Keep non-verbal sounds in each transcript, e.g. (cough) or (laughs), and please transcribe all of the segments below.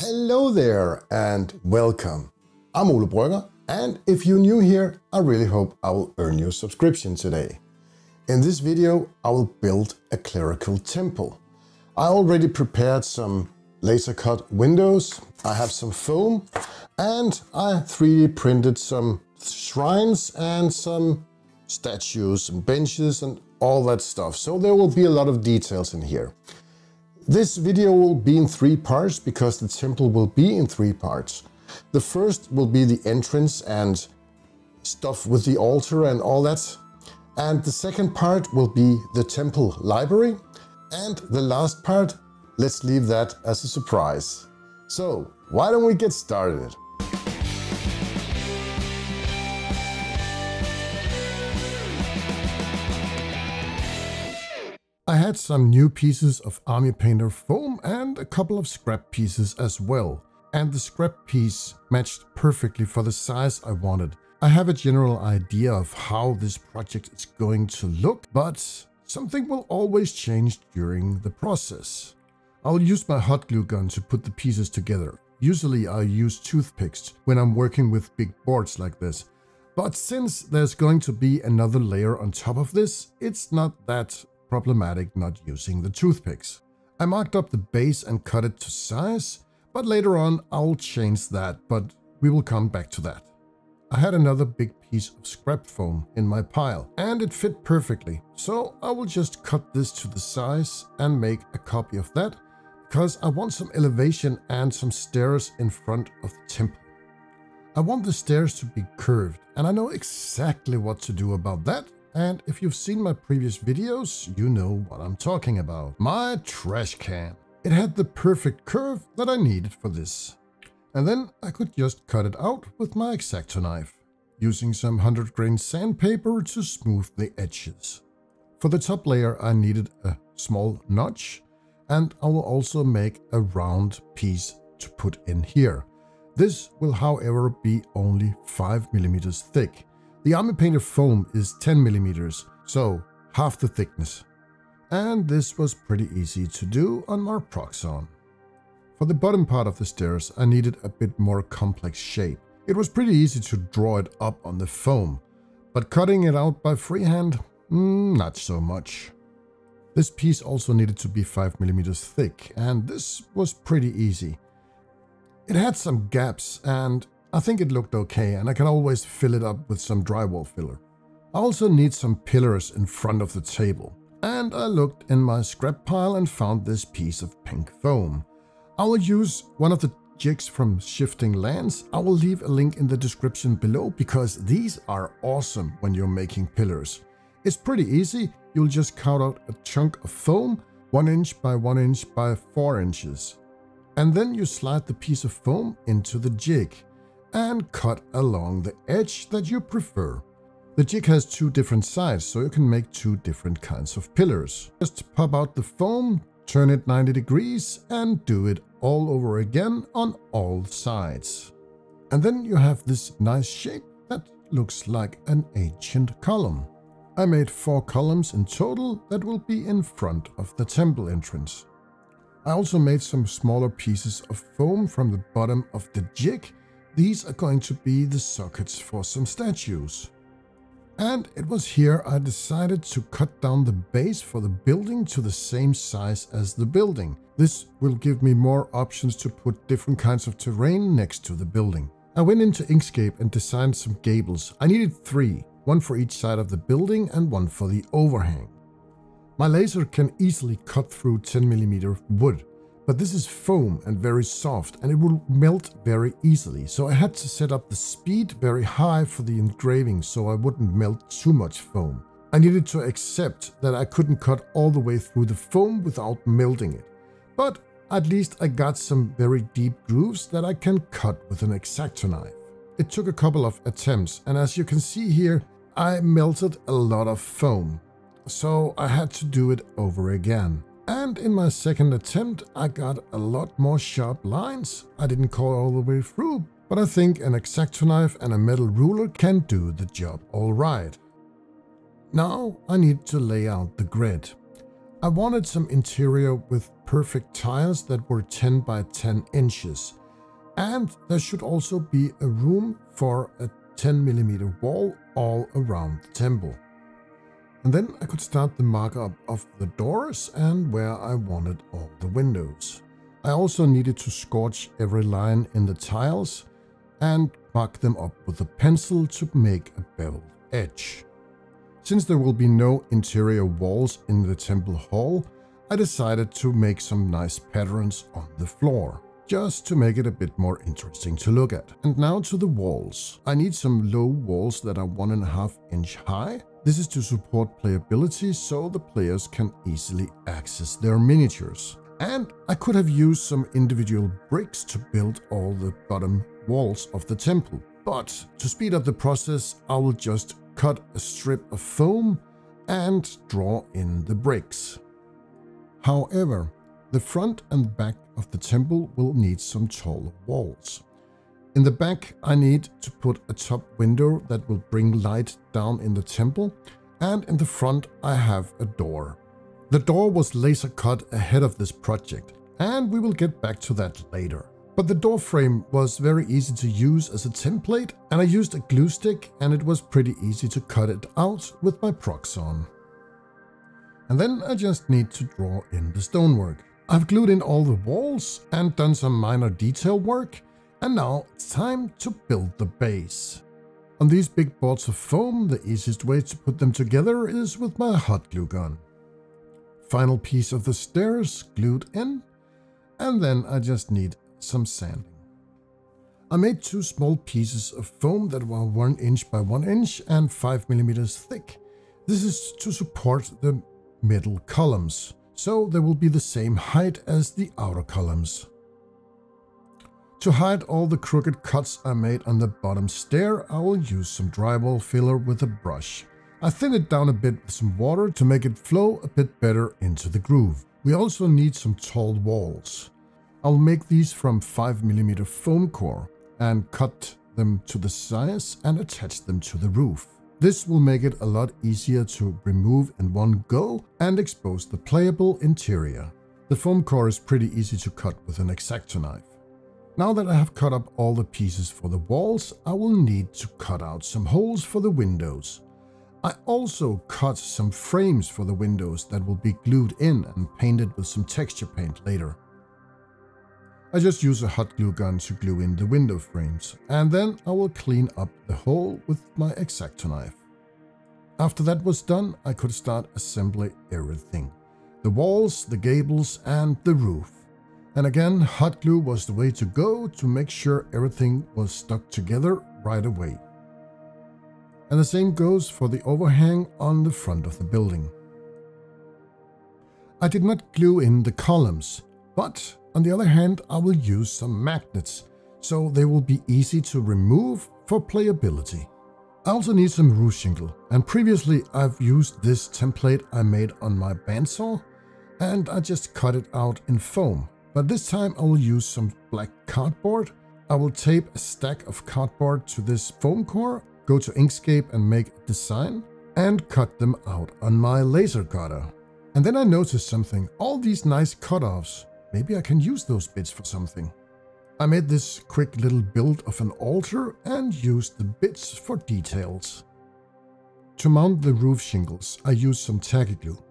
Hello there and welcome. I'm Ole Brøgger and if you're new here, I really hope I will earn your subscription today. In this video, I will build a clerical temple. I already prepared some laser cut windows, I have some foam and I 3D printed some shrines and some statues and benches and all that stuff. So there will be a lot of details in here. This video will be in three parts because the temple will be in three parts. The first will be the entrance and stuff with the altar and all that. And the second part will be the temple library. And the last part, let's leave that as a surprise. So why don't we get started? Had some new pieces of Army Painter foam and a couple of scrap pieces as well. And the scrap piece matched perfectly for the size I wanted. I have a general idea of how this project is going to look, but something will always change during the process. I'll use my hot glue gun to put the pieces together. Usually I use toothpicks when I'm working with big boards like this. But since there's going to be another layer on top of this, it's not that problematic not using the toothpicks. I marked up the base and cut it to size, but later on I'll change that, but we will come back to that. I had another big piece of scrap foam in my pile and it fit perfectly, so I will just cut this to the size and make a copy of that because I want some elevation and some stairs in front of the temple. I want the stairs to be curved and I know exactly what to do about that and if you've seen my previous videos, you know what I'm talking about. My trash can. It had the perfect curve that I needed for this. And then I could just cut it out with my X-Acto knife, using some 100 grain sandpaper to smooth the edges. For the top layer I needed a small notch and I will also make a round piece to put in here. This will however be only 5 millimeters thick the Army Painter foam is 10 millimeters, so half the thickness. And this was pretty easy to do on our Proxxon. For the bottom part of the stairs, I needed a bit more complex shape. It was pretty easy to draw it up on the foam, but cutting it out by freehand, mm, not so much. This piece also needed to be 5mm thick, and this was pretty easy. It had some gaps, and I think it looked okay and I can always fill it up with some drywall filler. I also need some pillars in front of the table. And I looked in my scrap pile and found this piece of pink foam. I will use one of the jigs from Shifting Lands. I will leave a link in the description below because these are awesome when you're making pillars. It's pretty easy. You'll just cut out a chunk of foam, 1 inch by 1 inch by 4 inches. And then you slide the piece of foam into the jig and cut along the edge that you prefer. The jig has two different sides, so you can make two different kinds of pillars. Just pop out the foam, turn it 90 degrees and do it all over again on all sides. And then you have this nice shape that looks like an ancient column. I made four columns in total that will be in front of the temple entrance. I also made some smaller pieces of foam from the bottom of the jig these are going to be the sockets for some statues. And it was here I decided to cut down the base for the building to the same size as the building. This will give me more options to put different kinds of terrain next to the building. I went into Inkscape and designed some gables. I needed three, one for each side of the building and one for the overhang. My laser can easily cut through 10mm wood, but this is foam and very soft and it will melt very easily. So I had to set up the speed very high for the engraving so I wouldn't melt too much foam. I needed to accept that I couldn't cut all the way through the foam without melting it. But at least I got some very deep grooves that I can cut with an X-Acto knife. It took a couple of attempts and as you can see here, I melted a lot of foam. So I had to do it over again. And in my second attempt, I got a lot more sharp lines. I didn't call all the way through, but I think an X-Acto knife and a metal ruler can do the job alright. Now I need to lay out the grid. I wanted some interior with perfect tiles that were 10 by 10 inches. And there should also be a room for a 10 millimeter wall all around the temple. And then I could start the markup of the doors and where I wanted all the windows. I also needed to scorch every line in the tiles and mark them up with a pencil to make a beveled edge. Since there will be no interior walls in the temple hall, I decided to make some nice patterns on the floor, just to make it a bit more interesting to look at. And now to the walls. I need some low walls that are one and a half inch high. This is to support playability so the players can easily access their miniatures. And I could have used some individual bricks to build all the bottom walls of the temple. But to speed up the process, I will just cut a strip of foam and draw in the bricks. However, the front and back of the temple will need some taller walls. In the back, I need to put a top window that will bring light down in the temple, and in the front I have a door. The door was laser cut ahead of this project, and we will get back to that later. But the door frame was very easy to use as a template, and I used a glue stick and it was pretty easy to cut it out with my Proxxon. And then I just need to draw in the stonework. I've glued in all the walls and done some minor detail work, and now it's time to build the base. On these big boards of foam, the easiest way to put them together is with my hot glue gun final piece of the stairs glued in, and then I just need some sanding. I made two small pieces of foam that were 1 inch by 1 inch and 5 millimeters thick. This is to support the middle columns, so they will be the same height as the outer columns. To hide all the crooked cuts I made on the bottom stair, I will use some drywall filler with a brush. I thin it down a bit with some water to make it flow a bit better into the groove. We also need some tall walls. I'll make these from 5mm foam core and cut them to the size and attach them to the roof. This will make it a lot easier to remove in one go and expose the playable interior. The foam core is pretty easy to cut with an X-Acto knife. Now that I have cut up all the pieces for the walls, I will need to cut out some holes for the windows. I also cut some frames for the windows that will be glued in and painted with some texture paint later. I just use a hot glue gun to glue in the window frames, and then I will clean up the hole with my X-Acto knife. After that was done, I could start assembling everything. The walls, the gables, and the roof. And again, hot glue was the way to go to make sure everything was stuck together right away and the same goes for the overhang on the front of the building. I did not glue in the columns, but on the other hand I will use some magnets, so they will be easy to remove for playability. I also need some roof shingle, and previously I've used this template I made on my bandsaw, and I just cut it out in foam. But this time I will use some black cardboard. I will tape a stack of cardboard to this foam core go to Inkscape and make a design and cut them out on my laser cutter. And then I noticed something, all these nice cutoffs, maybe I can use those bits for something. I made this quick little build of an altar and used the bits for details. To mount the roof shingles, I used some tacky glue.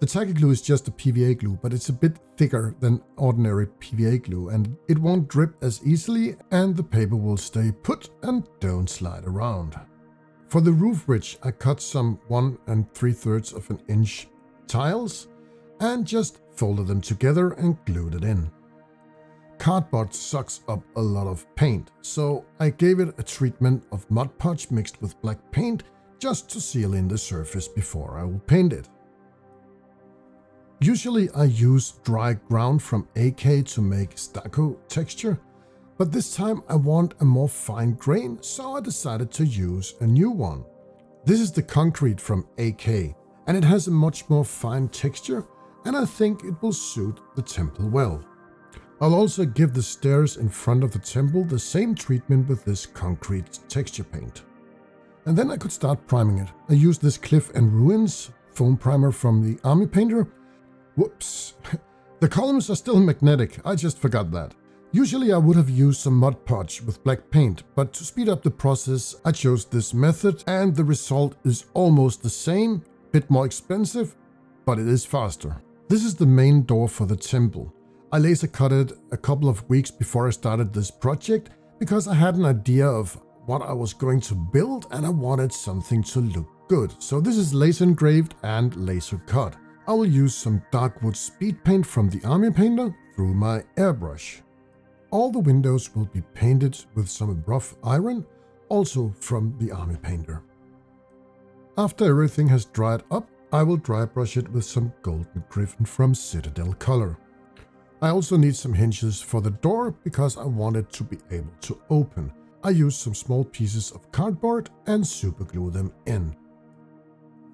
The tacky glue is just a PVA glue, but it's a bit thicker than ordinary PVA glue and it won't drip as easily and the paper will stay put and don't slide around. For the roof ridge, I cut some 1 and 3 thirds of an inch tiles and just folded them together and glued it in. Cardboard sucks up a lot of paint, so I gave it a treatment of Mod Podge mixed with black paint just to seal in the surface before I will paint it. Usually I use dry ground from AK to make stucco texture, but this time I want a more fine grain, so I decided to use a new one. This is the concrete from AK, and it has a much more fine texture, and I think it will suit the temple well. I'll also give the stairs in front of the temple the same treatment with this concrete texture paint. And then I could start priming it. I used this Cliff and Ruins foam primer from the Army Painter Whoops. (laughs) the columns are still magnetic, I just forgot that. Usually I would have used some Mod Podge with black paint, but to speed up the process I chose this method and the result is almost the same, bit more expensive, but it is faster. This is the main door for the temple. I laser cut it a couple of weeks before I started this project because I had an idea of what I was going to build and I wanted something to look good. So this is laser engraved and laser cut. I will use some Darkwood speed paint from the Army Painter through my airbrush. All the windows will be painted with some rough iron, also from the Army Painter. After everything has dried up, I will dry brush it with some Golden Griffon from Citadel Color. I also need some hinges for the door because I want it to be able to open. I use some small pieces of cardboard and super glue them in.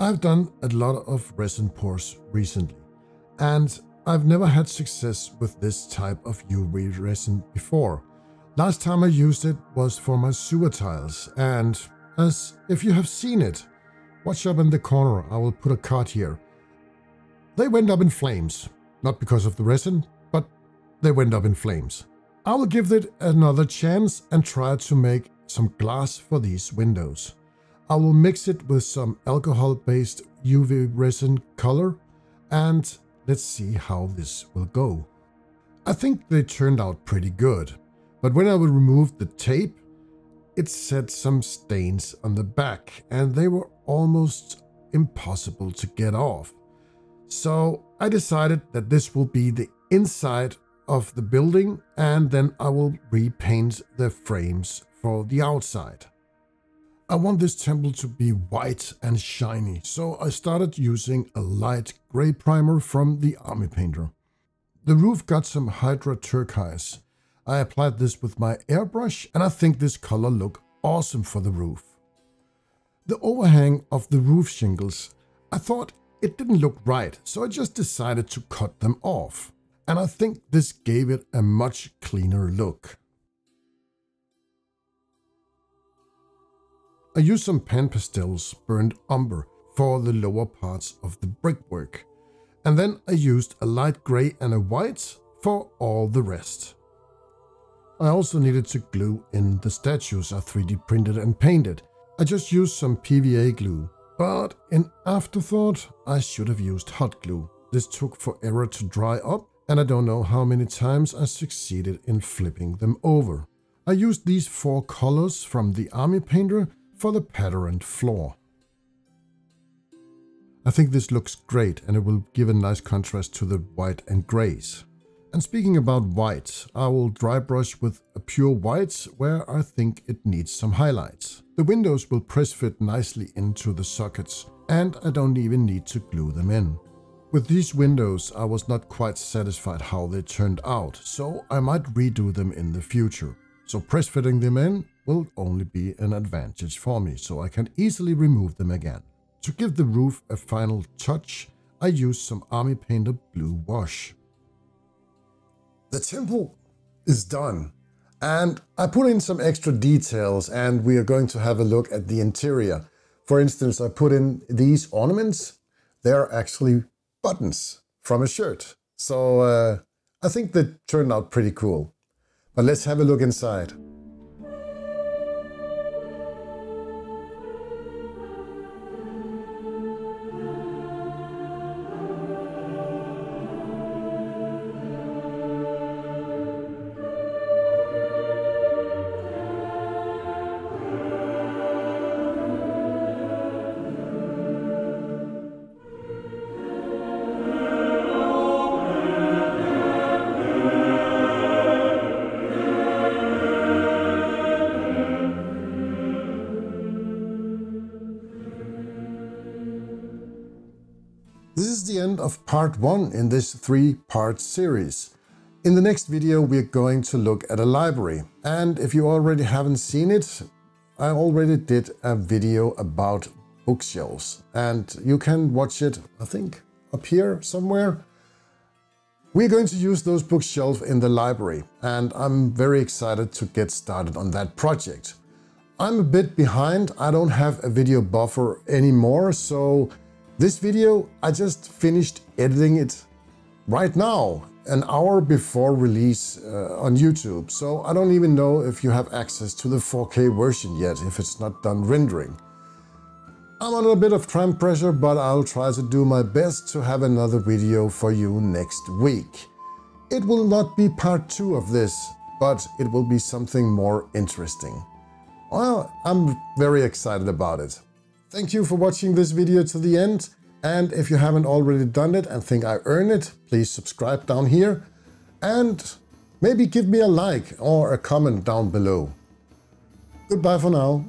I've done a lot of resin pours recently and I've never had success with this type of UV resin before. Last time I used it was for my sewer tiles and as if you have seen it, watch up in the corner, I will put a card here. They went up in flames, not because of the resin, but they went up in flames. I will give it another chance and try to make some glass for these windows. I will mix it with some alcohol-based UV resin color and Let's see how this will go. I think they turned out pretty good, but when I removed the tape, it set some stains on the back and they were almost impossible to get off. So I decided that this will be the inside of the building and then I will repaint the frames for the outside. I want this temple to be white and shiny, so I started using a light grey primer from the Army Painter. The roof got some Hydra Turquoise. I applied this with my airbrush and I think this color looked awesome for the roof. The overhang of the roof shingles, I thought it didn't look right, so I just decided to cut them off. And I think this gave it a much cleaner look. I used some pan pastels burned umber for the lower parts of the brickwork. And then I used a light grey and a white for all the rest. I also needed to glue in the statues I 3D printed and painted. I just used some PVA glue, but in afterthought I should have used hot glue. This took forever to dry up and I don't know how many times I succeeded in flipping them over. I used these four colors from the Army Painter for the patterned floor. I think this looks great and it will give a nice contrast to the white and greys. And speaking about white, I will dry brush with a pure white where I think it needs some highlights. The windows will press fit nicely into the sockets and I don't even need to glue them in. With these windows I was not quite satisfied how they turned out, so I might redo them in the future. So press fitting them in will only be an advantage for me, so I can easily remove them again. To give the roof a final touch, I use some Army Painter Blue Wash. The temple is done. And I put in some extra details and we are going to have a look at the interior. For instance, I put in these ornaments. They're actually buttons from a shirt. So uh, I think they turned out pretty cool. But let's have a look inside. End of part one in this three-part series. In the next video, we're going to look at a library. And if you already haven't seen it, I already did a video about bookshelves. And you can watch it, I think, up here somewhere. We're going to use those bookshelves in the library. And I'm very excited to get started on that project. I'm a bit behind. I don't have a video buffer anymore, so this video, I just finished editing it right now, an hour before release uh, on YouTube. So I don't even know if you have access to the 4K version yet, if it's not done rendering. I'm under a bit of time pressure, but I'll try to do my best to have another video for you next week. It will not be part two of this, but it will be something more interesting. Well, I'm very excited about it. Thank you for watching this video to the end. And if you haven't already done it and think I earn it, please subscribe down here and maybe give me a like or a comment down below. Goodbye for now.